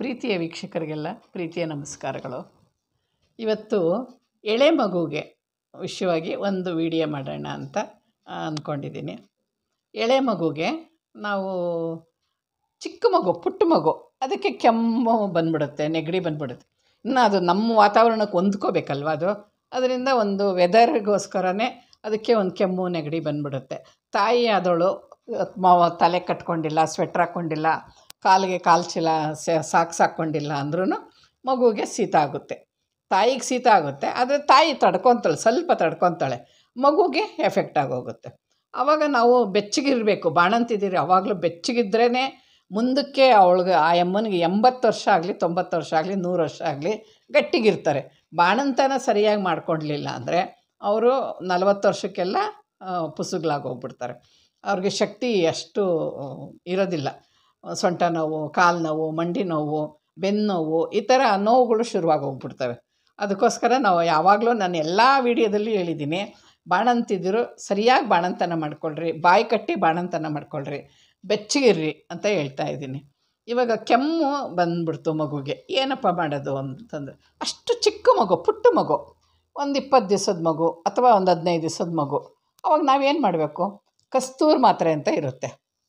ಪ್ರೀತಿಯ ವೀಕ್ಷಕರಿಗೆಲ್ಲ ಪ್ರೀತಿಯ ನಮಸ್ಕಾರಗಳು. ಇವತ್ತು ಎಳೆ ಮಗುಗೆ ವಿಷಯವಾಗಿ ಒಂದು ವಿಡಿಯೋ ಮಾಡೋಣ ಅಂತ ಅಂದ್ಕೊಂಡಿದ್ದೀನಿ ಎಳೆ ಮಗುಗೆ ನಾವು ಚಿಕ್ಕ ಮಗು, ಪುಟ್ಟ ಮಗು, ಅದಕ್ಕೆ ಕೆಮ್ಮು ಬಂದ್ಬಿಡುತ್ತೆ, ನೆಗಡಿ ಬಂದ್ಬಿಡುತ್ತೆ. ಇನ್ನು ಅದು ನಮ್ಮ ವಾತಾವರಣಕ್ಕೆ ಹೊಂದ್ಕೋಬೇಕಲ್ವ ಅದು? ಅದರಿಂದ ಒಂದು ವೆದರ್ಗೋಸ್ಕರನೇ ಅದಕ್ಕೆ ಒಂದು ಕೆಮ್ಮು, ನೆಗಡಿ ಬಂದ್ಬಿಡುತ್ತೆ. ತಾಯಿ ಆದವಳು ತಲೆ ಕಟ್ಕೊಂಡಿಲ್ಲ ಸ್ವೆಟ್ರ್ ಹಾಕ್ಕೊಂಡಿಲ್ಲ ಕಾಲಿಗೆ ಕಾಲು ಚೀಲ ಸಾಕ್ಸ್ ಹಾಕ್ಕೊಂಡಿಲ್ಲ ಅಂದ್ರೂ ಮಗುಗೆ ಶೀತ ಆಗುತ್ತೆ. ತಾಯಿಗೆ ಶೀತ ಆಗುತ್ತೆ, ಆದರೆ ತಾಯಿ ತಡ್ಕೊತಾಳೆ, ಸ್ವಲ್ಪ ತಡ್ಕೊತಾಳೆ, ಮಗುಗೆ ಎಫೆಕ್ಟ್ ಆಗೋಗುತ್ತೆ. ಆವಾಗ ನಾವು ಬೆಚ್ಚಗಿರಬೇಕು, ಬಾಣಂತಿದ್ದೀರಿ, ಅವಾಗಲೂ ಬೆಚ್ಚಗಿದ್ರೇ ಮುಂದಕ್ಕೆ ಅವಳಿಗೆ, ಆ ಅಮ್ಮನಿಗೆ ಎಂಬತ್ತು ವರ್ಷ ಆಗಲಿ, ತೊಂಬತ್ತು ವರ್ಷ ಆಗಲಿ, ನೂರು ವರ್ಷ ಆಗಲಿ ಗಟ್ಟಿಗಿರ್ತಾರೆ. ಬಾಣಂತನ ಸರಿಯಾಗಿ ಮಾಡ್ಕೊಳ್ಲಿಲ್ಲ ಅಂದರೆ ಅವರು ನಲವತ್ತು ವರ್ಷಕ್ಕೆಲ್ಲ ಪುಸುಗ್ಲಾಗಿ ಹೋಗ್ಬಿಡ್ತಾರೆ. ಅವ್ರಿಗೆ ಶಕ್ತಿ ಅಷ್ಟು ಇರೋದಿಲ್ಲ. ಸೊಂಟ ನೋವು, ಕಾಲು ನೋವು, ಮಂಡಿ ನೋವು, ಬೆನ್ನು ಈ ಥರ ನೋವುಗಳು ಶುರುವಾಗಿ ಹೋಗ್ಬಿಡ್ತವೆ. ಅದಕ್ಕೋಸ್ಕರ ನಾವು ಯಾವಾಗಲೂ ನಾನು ಎಲ್ಲ ವೀಡಿಯೋದಲ್ಲೂ ಹೇಳಿದ್ದೀನಿ, ಬಾಣಂತಿದ್ರು ಸರಿಯಾಗಿ ಬಾಣಂತನ ಮಾಡ್ಕೊಳ್ರಿ, ಬಾಯಿ ಕಟ್ಟಿ ಬಾಣಂತನ ಮಾಡ್ಕೊಳ್ರಿ, ಬೆಚ್ಚಗಿರ್ರಿ ಅಂತ ಹೇಳ್ತಾ ಇದ್ದೀನಿ. ಇವಾಗ ಕೆಮ್ಮು ಬಂದ್ಬಿಡ್ತು ಮಗುಗೆ, ಏನಪ್ಪ ಮಾಡೋದು ಅಂತಂದರೆ, ಅಷ್ಟು ಚಿಕ್ಕ ಮಗು, ಪುಟ್ಟ ಮಗು, ಒಂದು ಇಪ್ಪತ್ತು ದಿವಸದ ಮಗು ಅಥವಾ ಒಂದು ಹದಿನೈದು ದಿವಸದ ಮಗು, ಅವಾಗ ನಾವೇನು ಮಾಡಬೇಕು? ಕಸ್ತೂರು ಮಾತ್ರೆ ಅಂತ ಇರುತ್ತೆ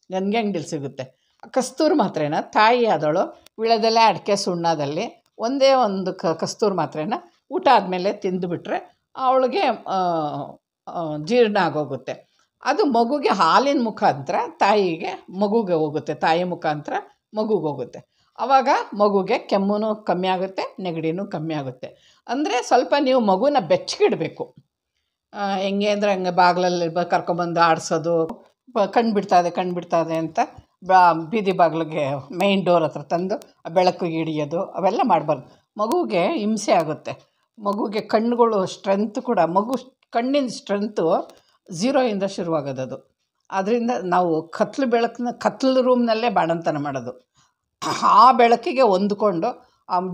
ನನಗೆ ಅಂಗಡಿಲಿ ಸಿಗುತ್ತೆ. ಕಸ್ತೂರು ಮಾತ್ರೆನ, ತಾಯಿ ಆದವಳು ವಿಳದಲ್ಲೇ ಅಡಿಕೆ ಸುಣ್ಣದಲ್ಲಿ ಒಂದೇ ಒಂದು ಕ, ಕಸ್ತೂರು ಮಾತ್ರೆನ ಊಟ ಆದಮೇಲೆ ತಿಂದುಬಿಟ್ರೆ ಅವಳಿಗೆ ಜೀರ್ಣ ಆಗೋಗುತ್ತೆ. ಅದು ಮಗುಗೆ ಹಾಲಿನ ಮುಖಾಂತರ ತಾಯಿಗೆ ಮಗುಗೆ ಹೋಗುತ್ತೆ, ತಾಯಿ ಮುಖಾಂತರ ಮಗುಗೆ ಹೋಗುತ್ತೆ. ಆವಾಗ ಮಗುಗೆ ಕೆಮ್ಮು ಕಮ್ಮಿ ಆಗುತ್ತೆ, ನೆಗಡಿನೂ ಕಮ್ಮಿ ಆಗುತ್ತೆ. ಅಂದರೆ ಸ್ವಲ್ಪ ನೀವು ಮಗುನ ಬೆಚ್ಚಗಿಡಬೇಕು. ಹೆಂಗೆ ಅಂದರೆ ಹಂಗೆ ಬಾಗಿಲಲ್ಲಿ ಕರ್ಕೊಂಬಂದು ಆಡಿಸೋದು ಕಣ್ಬಿಡ್ತಾ ಇದೆ, ಕಣ್ಣು ಬಿಡ್ತಾ ಇದೆ ಅಂತ ಬೀದಿ ಬಾಗಿಲಿಗೆ ಮೇಯ್ನ್ ಡೋರ್ ಹತ್ರ ತಂದು ಬೆಳಕು ಹಿಡಿಯೋದು, ಅವೆಲ್ಲ ಮಾಡಬಾರ್ದು. ಮಗುಗೆ ಹಿಂಸೆ ಆಗುತ್ತೆ. ಮಗುಗೆ ಕಣ್ಣುಗಳು ಸ್ಟ್ರೆಂತ್ ಕೂಡ, ಮಗು ಕಣ್ಣಿನ ಸ್ಟ್ರೆಂತು ಝೀರೋಯಿಂದ ಶುರುವಾಗೋದದು. ಅದರಿಂದ ನಾವು ಕತ್ಲು ಬೆಳಕನ್ನ ಕತ್ಲು ರೂಮ್ನಲ್ಲೇ ಬಾಣಂತನ ಮಾಡೋದು. ಆ ಬೆಳಕಿಗೆ ಹೊಂದ್ಕೊಂಡು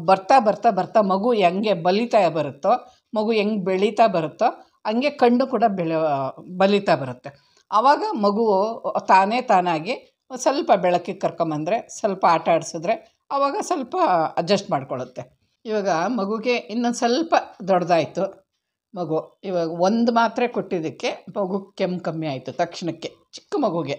ಬರ್ತಾ ಬರ್ತಾ ಬರ್ತಾ ಮಗು ಹೆಂಗೆ ಬಲಿತಾ ಬರುತ್ತೋ, ಮಗು ಹೆಂಗೆ ಬೆಳೀತಾ ಬರುತ್ತೋ, ಹಂಗೆ ಕಣ್ಣು ಕೂಡ ಬೆಳೆ, ಬಲಿತಾ ಬರುತ್ತೆ. ಆವಾಗ ಮಗು ತಾನೇ ತಾನಾಗಿ ಸ್ವಲ್ಪ ಬೆಳಕಿಗೆ ಕರ್ಕೊಂಬಂದರೆ, ಸ್ವಲ್ಪ ಆಟ ಆಡಿಸಿದ್ರೆ ಆವಾಗ ಸ್ವಲ್ಪ ಅಡ್ಜಸ್ಟ್ ಮಾಡ್ಕೊಳ್ಳುತ್ತೆ ಇವಾಗ ಮಗುಗೆ ಇನ್ನೊಂದು ಸ್ವಲ್ಪ ದೊಡ್ಡದಾಯಿತು. ಮಗು ಇವಾಗ ಒಂದು ಮಾತ್ರೆ ಕೊಟ್ಟಿದ್ದಕ್ಕೆ ಮಗು ಕೆಮ್ಮು ಕಮ್ಮಿ ಆಯಿತು ತಕ್ಷಣಕ್ಕೆ, ಚಿಕ್ಕ ಮಗುಗೆ.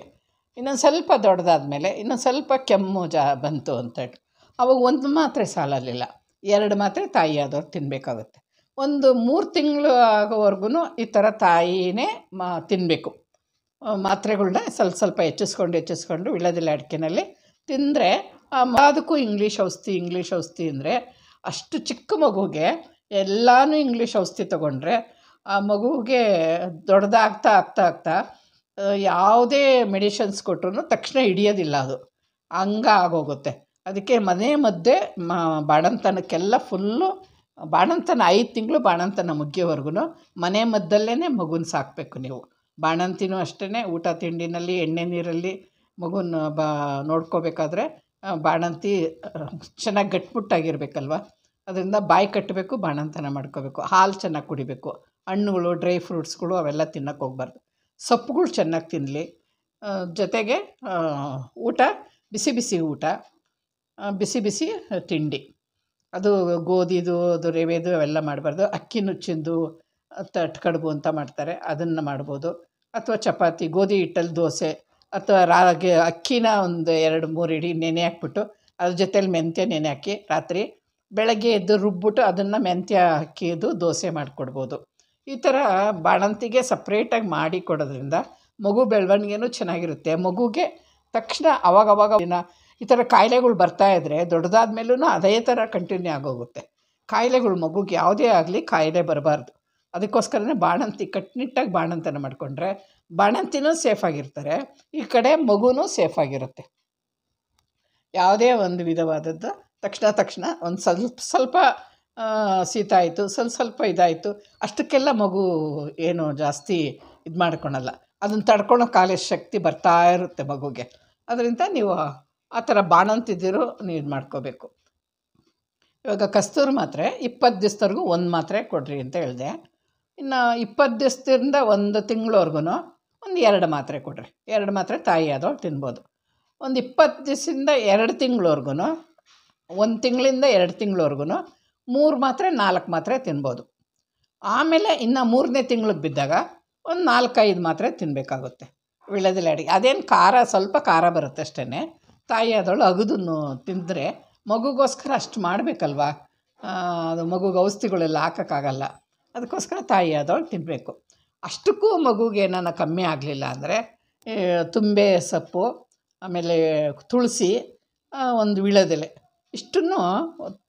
ಇನ್ನೊಂದು ಸ್ವಲ್ಪ ದೊಡ್ಡದಾದ ಮೇಲೆ ಇನ್ನೊಂದು ಸ್ವಲ್ಪ ಕೆಮ್ಮು ಜಾ ಬಂತು ಅಂತೇಳಿ ಅವಾಗ ಒಂದು ಮಾತ್ರೆ ಸಾಲಲಿಲ್ಲ ಎರಡು ಮಾತ್ರೆ ತಾಯಿ ಆದವ್ರು ತಿನ್ನಬೇಕಾಗುತ್ತೆ ಒಂದು ಮೂರು ತಿಂಗಳು ಆಗೋವರೆಗೂ ಈ ಥರ ತಾಯಿನೇ ಮಾ ತಿನ್ನಬೇಕು ಮಾತ್ರೆಗಳ್ನ ಸ್ವಲ್ಪ ಸ್ವಲ್ಪ ಹೆಚ್ಚಿಸ್ಕೊಂಡು ಹೆಚ್ಚಿಸ್ಕೊಂಡು ವಿಳದೆಲೆ ಅಡಿಕೆನಲ್ಲಿ ತಿಂದರೆ ಅದಕ್ಕೂ ಇಂಗ್ಲೀಷ್ ಔಷಧಿ ಇಂಗ್ಲೀಷ್ ಔಷಧಿ ಅಂದರೆ ಅಷ್ಟು ಚಿಕ್ಕ ಮಗುಗೆ ಎಲ್ಲನೂ ಇಂಗ್ಲೀಷ್ ಔಷಧಿ ತೊಗೊಂಡ್ರೆ ಆ ಮಗುಗೆ ದೊಡ್ಡದಾಗ್ತಾ ಆಗ್ತಾ ಆಗ್ತಾ ಯಾವುದೇ ಮೆಡಿಷನ್ಸ್ ಕೊಟ್ಟರು ತಕ್ಷಣ ಹಿಡಿಯೋದಿಲ್ಲ ಅದು. ಹಂಗ ಆಗೋಗುತ್ತೆ. ಅದಕ್ಕೆ ಮನೆ ಮಧ್ಯೆ ಬಾಣಂತನಕ್ಕೆಲ್ಲ ಫುಲ್ಲು ಬಾಣಂತನ ಐದು ತಿಂಗಳು ಬಾಣಂತನ ಮುಗಿಯೋವರೆಗೂ ಮನೆ ಮದ್ದಲ್ಲೇ ಮಗುನ ಸಾಕಬೇಕು ನೀವು. ಬಾಣಂತಿನೂ ಅಷ್ಟೇ ಊಟ ತಿಂಡಿನಲ್ಲಿ, ಎಣ್ಣೆ ನೀರಲ್ಲಿ ಮಗುನ ಬಾ, ನೋಡ್ಕೋಬೇಕಾದ್ರೆ ಬಾಣಂತಿ ಚೆನ್ನಾಗಿ ಗಟ್ಟಿಮುಟ್ಟಾಗಿರ್ಬೇಕಲ್ವ ಅದರಿಂದ ಬಾಯಿ ಕಟ್ಟಬೇಕು ಬಾಣಂತನ ಮಾಡ್ಕೋಬೇಕು. ಹಾಲು ಚೆನ್ನಾಗಿ ಕುಡಿಬೇಕು. ಹಣ್ಣುಗಳು, ಡ್ರೈ ಫ್ರೂಟ್ಸ್ಗಳು ಅವೆಲ್ಲ ತಿನ್ನೋಕೆ ಹೋಗ್ಬಾರ್ದು. ಸೊಪ್ಪುಗಳು ಚೆನ್ನಾಗಿ ತಿನ್ನಲಿ ಜೊತೆಗೆ ಊಟ, ಬಿಸಿ ಬಿಸಿ ಊಟ ಬಿಸಿ ಬಿಸಿ ತಿಂಡಿ. ಅದು ಗೋಧಿದು, ಅದು ರವೆದು ಅವೆಲ್ಲ ಮಾಡಬಾರ್ದು. ಅಕ್ಕಿ ನುಚ್ಚಿಂದು ತಟ್ಟು ಕಡುಬು ಅಂತ ಮಾಡ್ತಾರೆ. ಅದನ್ನು ಮಾಡ್ಬೋದು. ಅಥವಾ ಚಪಾತಿ, ಗೋಧಿ ಹಿಟ್ಟಲ್ಲಿ ದೋಸೆ ಅಥವಾ ರಾಗಿ, ಅಕ್ಕಿನ ಒಂದು ಎರಡು, ಮೂರು ಇಡಿ ನೆನೆ ಹಾಕ್ಬಿಟ್ಟು ಅದ್ರ ಜೊತೇಲಿ ಮೆಂತ್ಯ ನೆನೆ ಹಾಕಿ ರಾತ್ರಿ ಬೆಳಗ್ಗೆ ಎದ್ದು ರುಬ್ಬಿಟ್ಟು ಅದನ್ನು ಮೆಂತ್ಯ ಅಕ್ಕಿದು ದೋಸೆ ಮಾಡಿಕೊಡ್ಬೋದು. ಈ ಥರ ಬಾಣಂತಿಗೆ ಸಪ್ರೇಟಾಗಿ ಮಾಡಿ ಕೊಡೋದ್ರಿಂದ ಮಗು ಬೆಳವಣಿಗೆನೂ ಚೆನ್ನಾಗಿರುತ್ತೆ. ಮಗುಗೆ ತಕ್ಷಣ ಅವಾಗವಾಗ ಈ ಥರ ಕಾಯಿಲೆಗಳು ಬರ್ತಾಯಿದ್ರೆ ದೊಡ್ಡದಾದ ಮೇಲೂ ಅದೇ ಥರ ಕಂಟಿನ್ಯೂ ಆಗೋಗುತ್ತೆ. ಕಾಯಿಲೆಗಳು ಮಗುಗೆ ಯಾವುದೇ ಆಗಲಿ ಕಾಯಿಲೆ ಬರಬಾರ್ದು. ಅದಕ್ಕೋಸ್ಕರನೇ ಬಾಣಂತಿ ಕಟ್ಟುನಿಟ್ಟಾಗಿ ಬಾಣಂತನ ಮಾಡಿಕೊಂಡ್ರೆ ಬಾಣಂತಿನೂ ಸೇಫಾಗಿರ್ತಾರೆ ಈ ಕಡೆ ಮಗುನೂ ಸೇಫಾಗಿರುತ್ತೆ ಯಾವುದೇ ಒಂದು ವಿಧವಾದದ್ದು ತಕ್ಷಣ ತಕ್ಷಣ ಒಂದು ಸ್ವಲ್ಪ ಸ್ವಲ್ಪ ಶೀತ ಆಯಿತು, ಸ್ವಲ್ಪ ಸ್ವಲ್ಪ ಇದಾಯಿತು, ಅಷ್ಟಕ್ಕೆಲ್ಲ ಮಗು ಏನು ಜಾಸ್ತಿ ಇದು ಮಾಡ್ಕೊಳಲ್ಲ. ಅದನ್ನು ತಡ್ಕೊಳೋ ಕಾಲ ಶಕ್ತಿ ಬರ್ತಾ ಇರುತ್ತೆ ಮಗುಗೆ. ಅದರಿಂದ ನೀವು ಆ ಥರ ಬಾಣಂತಿದ್ದಿರೋ ನೀವು ಇದು ಮಾಡ್ಕೋಬೇಕು. ಇವಾಗ ಕಸ್ತೂರು ಮಾತ್ರೆ ಇಪ್ಪತ್ತು ದಿವಸದವರೆಗೂ ಒಂದು ಮಾತ್ರೆ ಕೊಡ್ರಿ ಅಂತ ಹೇಳಿದೆ. ಇನ್ನು ಇಪ್ಪತ್ತು ದಿವಸದಿಂದ ಒಂದು ತಿಂಗಳವರೆಗೂ ಒಂದು ಎರಡು ಮಾತ್ರೆ ಕೊಡ್ರಿ. ಎರಡು ಮಾತ್ರೆ ತಾಯಿ ಆದವಳು ತಿನ್ಬೋದು. ಒಂದು ಇಪ್ಪತ್ತು ದಿವಸದಿಂದ ಎರಡು ತಿಂಗಳವರೆಗೂ ಒಂದು ತಿಂಗಳಿಂದ ಎರಡು ತಿಂಗಳವರೆಗೂ ಮೂರು ಮಾತ್ರೆ, ನಾಲ್ಕು ಮಾತ್ರೆ ತಿನ್ಬೋದು. ಆಮೇಲೆ ಇನ್ನು ಮೂರನೇ ತಿಂಗ್ಳಿಗೆ ಬಿದ್ದಾಗ ಒಂದು ನಾಲ್ಕೈದು ಮಾತ್ರೆ ತಿನ್ನಬೇಕಾಗುತ್ತೆ ವೀಳ್ಯದೆಲೆ ಅಡಿಗೆ. ಅದೇನು ಖಾರ, ಸ್ವಲ್ಪ ಖಾರ ಬರುತ್ತೆ ಅಷ್ಟೇ ತಾಯಿ ಆದವಳು ಅಗದನ್ನು ತಿಂದರೆ ಮಗುಗೋಸ್ಕರ ಅಷ್ಟು ಮಾಡಬೇಕಲ್ವಾ? ಅದು ಮಗುಗೆ ಔಷಧಿಗಳೆಲ್ಲ ಹಾಕೋಕ್ಕಾಗಲ್ಲ. ಅದಕ್ಕೋಸ್ಕರ ತಾಯಿ ಆದವಳು ತಿನ್ನಬೇಕು ಅಷ್ಟಕ್ಕೂ ಮಗುಗೆ ಏನಾನ ಕಮ್ಮಿ ಆಗಲಿಲ್ಲ ಅಂದರೆ ತುಂಬೆ ಸೊಪ್ಪು, ಆಮೇಲೆ ತುಳಸಿ ಒಂದು ವೀಳ್ಯದೆಲೆ ಇಷ್ಟನ್ನು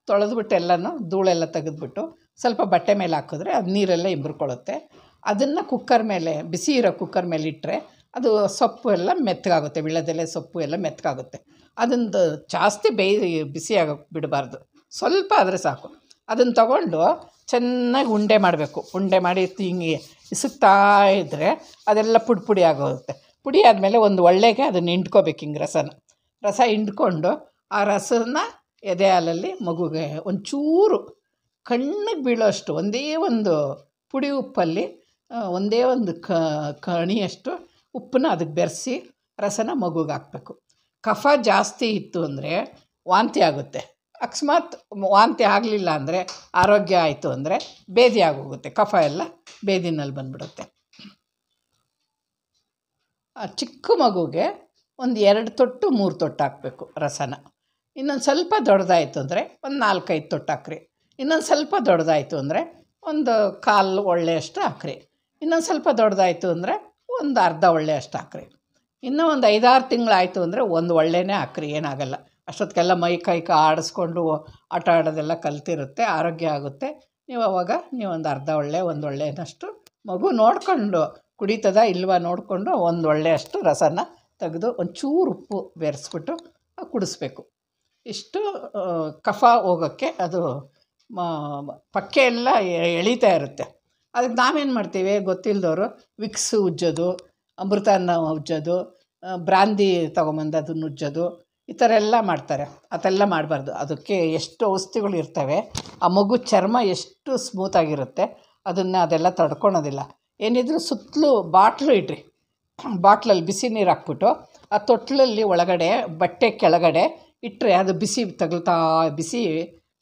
ತೊಳೆದ್ಬಿಟ್ಟು ಎಲ್ಲನೂ ಧೂಳೆಲ್ಲ ತೆಗೆದ್ಬಿಟ್ಟು ಸ್ವಲ್ಪ ಬಟ್ಟೆ ಮೇಲೆ ಹಾಕಿದ್ರೆ ಅದು ನೀರೆಲ್ಲ ಇಂಬ್ರಿಕೊಳ್ಳುತ್ತೆ ಅದನ್ನು ಕುಕ್ಕರ್ ಮೇಲೆ, ಬಿಸಿ ಇರೋ ಕುಕ್ಕರ್ ಮೇಲೆ ಇಟ್ಟರೆ ಅದು ಸೊಪ್ಪು ಎಲ್ಲ ಮೆತ್ತಗಾಗುತ್ತೆ, ವಿಳದೆಲೆ ಸೊಪ್ಪು ಎಲ್ಲ ಮೆತ್ತಗಾಗುತ್ತೆ. ಅದೊಂದು ಜಾಸ್ತಿ ಬೇಯಿ, ಬಿಸಿ ಬಿಡಬಾರ್ದು. ಸ್ವಲ್ಪ ಆದರೆ ಸಾಕು. ಅದನ್ನು ತಗೊಂಡು ಚೆನ್ನಾಗಿ ಉಂಡೆ ಮಾಡಬೇಕು. ಉಂಡೆ ಮಾಡಿ ಹಿಂಗೆ ಇಸುಕ್ತಾ ಇದ್ದರೆ ಅದೆಲ್ಲ ಪುಡಿ ಪುಡಿ ಆಗೋಗುತ್ತೆ. ಪುಡಿ ಆದಮೇಲೆ ಒಂದು ಒಳ್ಳೆಗೆ ಅದನ್ನು ಹಿಂಡ್ಕೋಬೇಕು ಹಿಂಗೆ ರಸನ. ರಸ ಹಿಂಡ್ಕೊಂಡು ಆ ರಸನ ಎದೆ ಹಾಲಲ್ಲಿ ಮಗುಗೆ ಒಂಚೂರು ಕಣ್ಣಿಗೆ ಬೀಳೋಷ್ಟು ಒಂದೇ ಒಂದು ಪುಡಿ ಉಪ್ಪಲ್ಲಿ ಒಂದೇ ಒಂದು ಕಣಿಯಷ್ಟು ಉಪ್ಪನ್ನ ಅದಕ್ಕೆ ಬೆರೆಸಿ ರಸನ ಮಗುಗೆ ಹಾಕಬೇಕು. ಕಫ ಜಾಸ್ತಿ ಇತ್ತು ಅಂದರೆ ವಾಂತಿ ಆಗುತ್ತೆ. ಅಕಸ್ಮಾತ್ ವಾಂತಿ ಆಗಲಿಲ್ಲ ಅಂದರೆ ಆರೋಗ್ಯ ಆಯಿತು ಅಂದರೆ ಬೇದಿ ಆಗೋಗುತ್ತೆ, ಕಫ ಎಲ್ಲ ಬೇದಿನಲ್ಲಿ ಬಂದ್ಬಿಡುತ್ತೆ. ಆ ಚಿಕ್ಕ ಮಗುಗೆ ಒಂದು ಎರಡು ತೊಟ್ಟು, ಮೂರು ತೊಟ್ಟು ಹಾಕಬೇಕು ರಸನ. ಇನ್ನೊಂದು ಸ್ವಲ್ಪ ದೊಡ್ಡದಾಯಿತು ಅಂದರೆ ಒಂದು ನಾಲ್ಕೈದು ತೊಟ್ಟು ಹಾಕ್ರಿ. ಇನ್ನೊಂದು ಸ್ವಲ್ಪ ದೊಡ್ಡದಾಯಿತು ಅಂದರೆ ಒಂದು ಕಾಲು ಒಳ್ಳೆಯಷ್ಟು ಹಾಕ್ರಿ. ಇನ್ನೊಂದು ಸ್ವಲ್ಪ ದೊಡ್ಡದಾಯಿತು ಅಂದರೆ ಒಂದು ಅರ್ಧ ಒಳ್ಳೆಯಷ್ಟು ಹಾಕ್ರಿ. ಇನ್ನೂ ಒಂದು ಐದಾರು ತಿಂಗಳಾಯಿತು ಅಂದರೆ ಒಂದು ಒಳ್ಳೆಯೇ ಹಾಕ್ರಿ, ಏನಾಗಲ್ಲ. ಅಷ್ಟೊತ್ತಿಗೆಲ್ಲ ಮೈ ಕೈ ಕಾ ಆಡಿಸ್ಕೊಂಡು ಆಟ ಆಡೋದೆಲ್ಲ ಕಲ್ತಿರುತ್ತೆ, ಆರೋಗ್ಯ ಆಗುತ್ತೆ. ನೀವು ಅವಾಗ ನೀವೊಂದು ಅರ್ಧ ಒಳ್ಳೆ, ಒಂದು ಒಳ್ಳೆಯಷ್ಟು ಮಗು ನೋಡಿಕೊಂಡು ಕುಡಿತದ ಇಲ್ವಾ ನೋಡಿಕೊಂಡು ಒಂದು ಒಳ್ಳೆಯಷ್ಟು ರಸನ ತೆಗೆದು ಒಂಚೂರು ಉಪ್ಪು ಬೆರೆಸ್ಬಿಟ್ಟು ಕುಡಿಸ್ಬೇಕು. ಇಷ್ಟು ಕಫ ಹೋಗೋಕ್ಕೆ ಅದು ಪಕ್ಕೆ ಎಲ್ಲ ಎಳೀತಾ ಇರುತ್ತೆ. ಅದಕ್ಕೆ ನಾವೇನು ಮಾಡ್ತೀವಿ ಗೊತ್ತಿಲ್ಲದವರು ವಿಕ್ಸ್ ಉಜ್ಜೋದು ಅಮೃತನ ಉಜ್ಜೋದು ಬ್ರಾಂದಿ ತೊಗೊಂಬಂದು ಅದನ್ನು ಉಜ್ಜೋದು ಈ ಥರ ಎಲ್ಲ ಮಾಡ್ತಾರೆ. ಅದೆಲ್ಲ ಮಾಡಬಾರ್ದು. ಅದಕ್ಕೆ ಎಷ್ಟು ಔಷಧಿಗಳು ಇರ್ತವೆ. ಆ ಮಗು ಚರ್ಮ ಎಷ್ಟು ಸ್ಮೂತಾಗಿರುತ್ತೆ ಅದನ್ನು ಅದೆಲ್ಲ ತಡ್ಕೊಳೋದಿಲ್ಲ. ಏನಿದ್ರು ಸುತ್ತಲೂ ಬಾಟ್ಲು ಇಡ್ರಿ. ಬಾಟ್ಲಲ್ಲಿ ಬಿಸಿ ನೀರು ಹಾಕ್ಬಿಟ್ಟು ಆ ತೊಟ್ಲಲ್ಲಿ ಒಳಗಡೆ, ಬಟ್ಟೆ ಕೆಳಗಡೆ ಇಟ್ಟರೆ ಅದು ಬಿಸಿ ತಗಲ್ತಾ, ಬಿಸಿ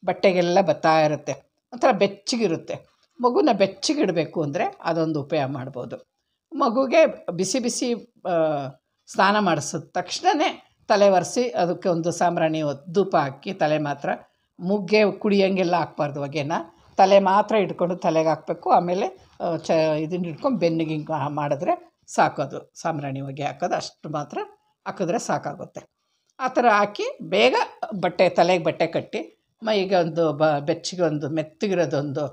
ಬಟ್ಟೆಗೆಲ್ಲ ಬತ್ತಾ ಇರುತ್ತೆ. ಒಂಥರ ಬೆಚ್ಚಗಿರುತ್ತೆ. ಮಗುನ ಬೆಚ್ಚಗಿಡಬೇಕು ಅಂದರೆ ಅದೊಂದು ಉಪಯೋಗ ಮಾಡ್ಬೋದು. ಮಗುಗೆ ಬಿಸಿ ಬಿಸಿ ಸ್ನಾನ ಮಾಡಿಸಿದ ತಕ್ಷಣವೇ ತಲೆ ಒರೆಸಿ ಅದಕ್ಕೆ ಒಂದು ಸಾಂಬ್ರಾಣಿ ಧೂಪ ಹಾಕಿ ತಲೆ ಮಾತ್ರ ಮುಗ್ಗೆ ಕುಡಿಯೋಂಗೆಲ್ಲ ಹಾಕ್ಬಾರ್ದು ಹೊಗೆನ ತಲೆ ಮಾತ್ರ ಇಟ್ಕೊಂಡು ತಲೆಗೆ ಹಾಕಬೇಕು. ಆಮೇಲೆ ಚ, ಇದನ್ನ ಇಟ್ಕೊಂಡು ಬೆನ್ನಿಗೆ ಹಿಂಗೆ ಮಾಡಿದ್ರೆ ಸಾಕೋದು ಸಾಂಬ್ರಾಣಿ ಹೊಗೆ ಹಾಕೋದು ಅಷ್ಟು ಮಾತ್ರ ಹಾಕಿದ್ರೆ ಸಾಕಾಗುತ್ತೆ. ಆ ಥರ ಹಾಕಿ ಬೇಗ ಬಟ್ಟೆ, ತಲೆಗೆ ಬಟ್ಟೆ ಕಟ್ಟಿ ಮೈಗೆ ಒಂದು ಬ, ಬೆಚ್ಚಗೆ ಒಂದು ಮೆತ್ತಗಿರೋದೊಂದು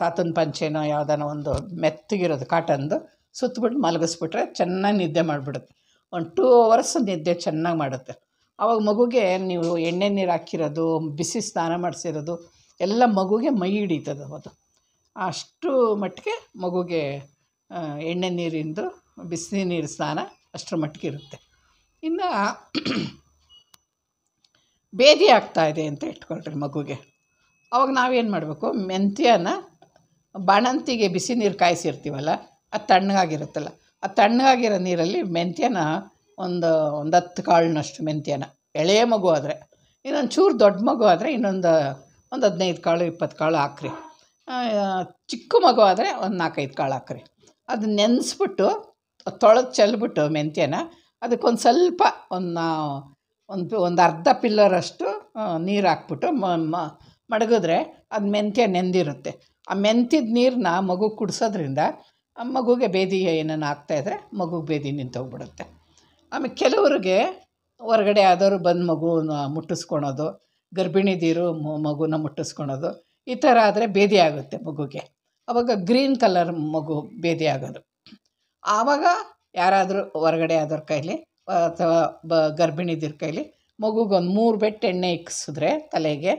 ತಾತನ ಪಂಚೆನೋ ಯಾವುದಾನ ಒಂದು ಮೆತ್ತಗಿರೋದು ಕಾಟನ್ದು ಸುತ್ತಬಿಟ್ಟು ಮಲಗಿಸ್ಬಿಟ್ರೆ ಚೆನ್ನಾಗಿ ನಿದ್ದೆ ಮಾಡಿಬಿಡುತ್ತೆ. ಒಂದು ಟೂ ಅವರ್ಸ್ ನಿದ್ದೆ ಚೆನ್ನಾಗಿ ಮಾಡುತ್ತೆ. ಆವಾಗ ಮಗುಗೆ ನೀವು ಎಣ್ಣೆ ನೀರು ಹಾಕಿರೋದು, ಬಿಸಿ ಸ್ನಾನ ಮಾಡಿಸಿರೋದು, ಎಲ್ಲ ಮಗುಗೆ ಮೈ ಹಿಡಿತದೆ ಅದು. ಅಷ್ಟು ಮಟ್ಟಿಗೆ ಮಗುಗೆ ಎಣ್ಣೆ ನೀರಿಂದು, ಬಿಸಿ ನೀರು ಸ್ನಾನ ಅಷ್ಟರ ಮಟ್ಟಿಗೆ ಇರುತ್ತೆ. ಇನ್ನು ಬೇದಿ ಇದೆ ಅಂತ ಇಟ್ಕೊಳ್ರಿ ಮಗುಗೆ. ಅವಾಗ ನಾವೇನು ಮಾಡಬೇಕು? ಮೆಂತ್ಯನ ಬಾಣಂತಿಗೆ ಬಿಸಿ ನೀರು ಕಾಯಿಸಿರ್ತೀವಲ್ಲ, ಅದು ತಣ್ಣಗಾಗಿರುತ್ತಲ್ಲ ಆ ತಣ್ಣಗಾಗಿರೋ ನೀರಲ್ಲಿ ಮೆಂತ್ಯನ ಒಂದು ಒಂದು ಹತ್ತು ಕಾಳಿನಷ್ಟು ಮೆಂತ್ಯನ. ಎಳೆಯ ಮಗು ಆದರೆ. ಇನ್ನೊಂದು ಚೂರು ದೊಡ್ಡ ಮಗು ಆದರೆ ಇನ್ನೊಂದು ಒಂದು ಹದಿನೈದು ಕಾಳು, ಇಪ್ಪತ್ತು ಕಾಳು ಹಾಕ್ರಿ. ಚಿಕ್ಕ ಮಗು ಆದರೆ ಒಂದು ನಾಲ್ಕೈದು ಕಾಳು ಹಾಕ್ರಿ. ಅದು ನೆನೆಸ್ಬಿಟ್ಟು, ತೊಳೆದು ಚೆಲ್ಬಿಟ್ಟು ಮೆಂತ್ಯನ, ಅದಕ್ಕೊಂದು ಸ್ವಲ್ಪ ಒಂದು ಒಂದು ಒಂದು ಅರ್ಧ ಪಿಲ್ಲರಷ್ಟು ನೀರು ಹಾಕ್ಬಿಟ್ಟು ಮಡಗಿದ್ರೆ ಅದು ಮೆಂತ್ಯ ನೆಂದಿರುತ್ತೆ. ಆ ಮೆಂತ್ಯದ ನೀರನ್ನ ಮಗು ಕುಡಿಸೋದ್ರಿಂದ ಮಗುಗೆ ಭೇದಿ ಏನಾನ ಆಗ್ತಾಯಿದ್ರೆ ಮಗುಗೆ ಭೇದಿ ನಿಂತೋಗ್ಬಿಡುತ್ತೆ. ಆಮೇಲೆ ಕೆಲವ್ರಿಗೆ ಹೊರಗಡೆ ಯಾವ್ದಾದ್ರು ಬಂದು ಮಗುನ ಮುಟ್ಟಿಸ್ಕೊಳೋದು ಗರ್ಭಿಣಿದೀರು ಮಗುನ ಮುಟ್ಟಿಸ್ಕೊಳೋದು, ಈ ಥರ ಆದರೆ ಬೇದಿ ಆಗುತ್ತೆ ಮಗುಗೆ. ಅವಾಗ ಗ್ರೀನ್ ಕಲರ್ ಮಗು ಬೇದಿ ಆಗೋದು. ಆವಾಗ ಯಾರಾದರೂ ಹೊರಗಡೆ ಆದವ್ರ ಕೈಲಿ, ಅಥವಾ ಬ ಗರ್ಭಿಣಿದಿರ ಕೈಲಿ ಮಗುಗೊಂದು ಮೂರು ಬೆಟ್ಟು ಎಣ್ಣೆ ಇಕ್ಕಿಸಿದ್ರೆ ತಲೆಗೆ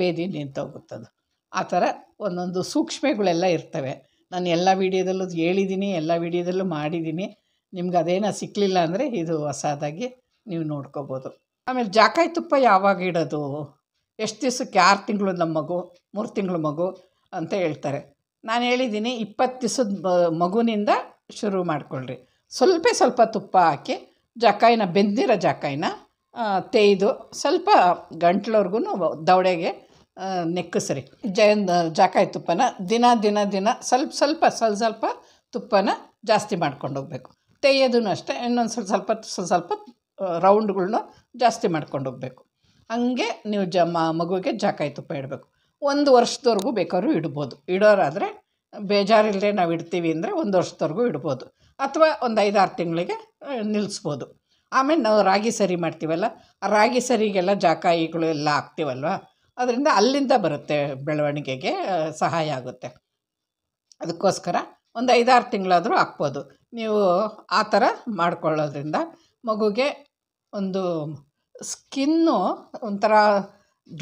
ಭೇದಿ ನಿಂತೋಗುತ್ತದು. ಆ ಥರ ಒಂದೊಂದು ಸೂಕ್ಷ್ಮೆಗಳೆಲ್ಲ ಇರ್ತವೆ. ನಾನು ಎಲ್ಲ ವೀಡಿಯೋದಲ್ಲೂ ಹೇಳಿದ್ದೀನಿ, ಎಲ್ಲ ವೀಡಿಯೋದಲ್ಲೂ ಮಾಡಿದ್ದೀನಿ. ನಿಮ್ಗೆ ಅದೇನೋ ಸಿಕ್ಕಲಿಲ್ಲ ಅಂದರೆ ಇದು ಹೊಸದಾಗಿ ನೀವು ನೋಡ್ಕೋಬೋದು. ಆಮೇಲೆ ಜಾಕಾಯಿ ತುಪ್ಪ ಯಾವಾಗ ಇಡೋದು? ಎಷ್ಟು ದಿವಸಕ್ಕೆ? ಆರು ತಿಂಗಳು ನಮ್ಮ ಮಗು? ಮೂರು ತಿಂಗಳು ಮಗು ಅಂತ ಹೇಳ್ತಾರೆ. ನಾನು ಹೇಳಿದ್ದೀನಿ ಇಪ್ಪತ್ತು ದಿವ್ಸದ ಮಗುವಿನಿಂದ ಶುರು ಮಾಡಿಕೊಳ್ಳ್ರಿ ಸ್ವಲ್ಪ ಸ್ವಲ್ಪ ತುಪ್ಪ ಹಾಕಿ ಜಾಕಾಯಿನ, ಬೆಂದಿರೋ ಜಾಕಾಯಿನ ತೇಯ್ದು ಸ್ವಲ್ಪ ಗಂಟ್ಲವ್ರಿಗೂ ದವಡೆಗೆ ನೆಕ್ಕಸ್ರಿ. ಜಯನ್ ಜಾಕಾಯಿ ತುಪ್ಪನ ದಿನ ದಿನ ದಿನ ಸ್ವಲ್ಪ ಸ್ವಲ್ಪ ಸ್ವಲ್ಪ ಸ್ವಲ್ಪ ತುಪ್ಪನ ಜಾಸ್ತಿ ಮಾಡ್ಕೊಂಡು ಹೋಗ್ಬೇಕು. ತೆಯ್ಯೋದೂ ಅಷ್ಟೇ, ಇನ್ನೊಂದು ಸ್ವಲ್ಪ ಸ್ವಲ್ಪ ಸ್ವಲ್ಪ ಸ್ವಲ್ಪ ರೌಂಡ್ಗಳ್ನ ಜಾಸ್ತಿ ಮಾಡ್ಕೊಂಡು ಹೋಗ್ಬೇಕು. ಹಂಗೆ ನೀವು ಜ ಮಗುವಿಗೆ ಜಾಕಾಯಿ ತುಪ್ಪ ಇಡಬೇಕು. ಒಂದು ವರ್ಷದವರೆಗೂ ಬೇಕಾದ್ರೂ ಇಡ್ಬೋದು. ಇಡೋರಾದರೆ ಬೇಜಾರಿಲ್ಲದೆ ನಾವು ಇಡ್ತೀವಿ ಅಂದರೆ ಒಂದು ವರ್ಷದವರೆಗೂ ಇಡ್ಬೋದು. ಅಥವಾ ಒಂದು ಐದಾರು ತಿಂಗಳಿಗೆ ನಿಲ್ಲಿಸ್ಬೋದು ಆಮೇಲೆ ನಾವು ರಾಗಿ ಸರಿ ಮಾಡ್ತೀವಲ್ಲ ರಾಗಿ ಸರಿಗೆಲ್ಲ ಜಾಕಾಯಿಗಳು ಎಲ್ಲ ಹಾಕ್ತೀವಲ್ವ? ಅದರಿಂದ ಅಲ್ಲಿಂದ ಬರುತ್ತೆ ಬೆಳವಣಿಗೆಗೆ ಸಹಾಯ ಆಗುತ್ತೆ. ಅದಕ್ಕೋಸ್ಕರ ಒಂದು ಐದಾರು ತಿಂಗಳಾದರೂ ಹಾಕ್ಬೋದು. ನೀವು ಆ ಥರ ಮಾಡ್ಕೊಳ್ಳೋದ್ರಿಂದ ಮಗುಗೆ ಒಂದು ಸ್ಕಿನ್ನು ಒಂಥರ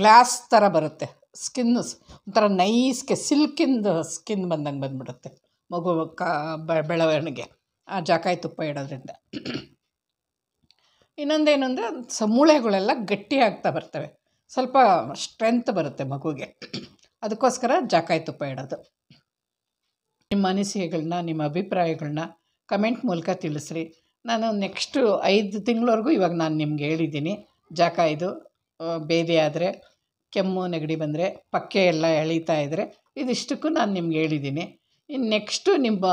ಗ್ಲಾಸ್ ಥರ ಬರುತ್ತೆ. ಸ್ಕಿನ್ನು ಒಂಥರ ನೈಸ್ಗೆ ಸಿಲ್ಕಿಂದು ಸ್ಕಿನ್ ಬಂದಂಗೆ ಬಂದ್ಬಿಡುತ್ತೆ ಮಗು ಕ ಬೆಳವಣಿಗೆ, ಆ ಜಾಕಾಯಿ ತುಪ್ಪ ಇಡೋದ್ರಿಂದ. ಇನ್ನೊಂದೇನು ಅಂದರೆ ಮೂಳೆಗಳೆಲ್ಲ ಗಟ್ಟಿ ಆಗ್ತಾ ಬರ್ತವೆ. ಸ್ವಲ್ಪ ಸ್ಟ್ರೆಂತ್ ಬರುತ್ತೆ ಮಗುಗೆ. ಅದಕ್ಕೋಸ್ಕರ ಜಾಕಾಯಿ ತುಪ್ಪ ಇಡೋದು. ನಿಮ್ಮ ಅನಿಸಿಕೆಗಳನ್ನ ನಿಮ್ಮ ಅಭಿಪ್ರಾಯಗಳನ್ನ ಕಮೆಂಟ್ ಮೂಲಕ ತಿಳಿಸ್ರಿ. ನಾನು ನೆಕ್ಸ್ಟು ಐದು ತಿಂಗಳವರೆಗೂ ಇವಾಗ ನಾನು ನಿಮ್ಗೆ ಹೇಳಿದ್ದೀನಿ. ಜಾಕಾಯ್ದು ಬೇದಿ ಆದರೆ, ಕೆಮ್ಮು, ನೆಗಡಿ ಬಂದರೆ, ಪಕ್ಕೆ ಎಲ್ಲ ಎಳೀತಾ ಇದ್ದರೆ ಇದಿಷ್ಟಕ್ಕೂ ನಾನು ನಿಮ್ಗೆ ಹೇಳಿದ್ದೀನಿ. ಇನ್ನು ನೆಕ್ಸ್ಟು ನಿಮ್ಮ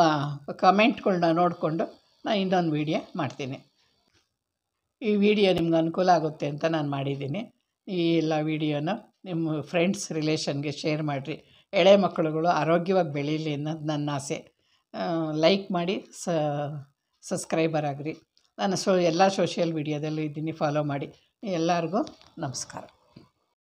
ಕಮೆಂಟ್ಗಳನ್ನ ನೋಡಿಕೊಂಡು ನಾನು ಇನ್ನೊಂದು ವೀಡಿಯೋ ಮಾಡ್ತೀನಿ. ಈ ವಿಡಿಯೋ ನಿಮ್ಗೆ ಅನುಕೂಲ ಆಗುತ್ತೆ ಅಂತ ನಾನು ಮಾಡಿದ್ದೀನಿ. ಈ ಎಲ್ಲ ವಿಡಿಯೋನ ನಿಮ್ಮ ಫ್ರೆಂಡ್ಸ್ ರಿಲೇಷನ್ಗೆ ಶೇರ್ ಮಾಡಿರಿ. ಎಳೆ ಮಕ್ಕಳುಗಳು ಆರೋಗ್ಯವಾಗಿ ಬೆಳೀಲಿ ಅನ್ನೋದು ನನ್ನ ಆಸೆ. ಲೈಕ್ ಮಾಡಿ ಸಬ್ಸ್ಕ್ರೈಬರ್ ಆಗಿರಿ. ನಾನು ಸೊ, ಎಲ್ಲ ಸೋಷಿಯಲ್ ಮೀಡಿಯಾದಲ್ಲೂ ಇದ್ದೀನಿ ಫಾಲೋ ಮಾಡಿ. ಎಲ್ಲರಿಗೂ ನಮಸ್ಕಾರ.